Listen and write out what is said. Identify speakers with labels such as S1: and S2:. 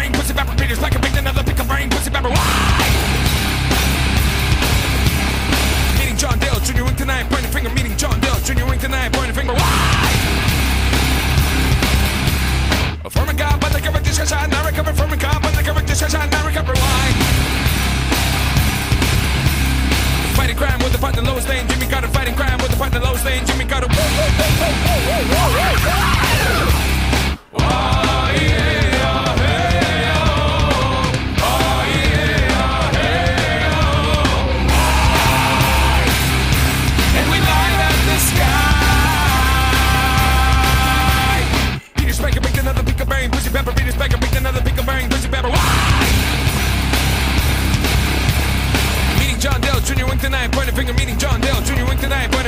S1: a brain, pussy pepper beaters, back and another pick a brain, pussy pepper. Why? Meeting John Dale, Junior Wink tonight, pointing finger. Meeting John Dale, Junior Wink tonight, pointing finger. Why? A god, but the cover discussion, I recover from a god, but the cover discussion, I recover. Why? Fighting crime with the partner lowest lane. Tonight, point a finger. Meeting John Dale, Junior Wink tonight, point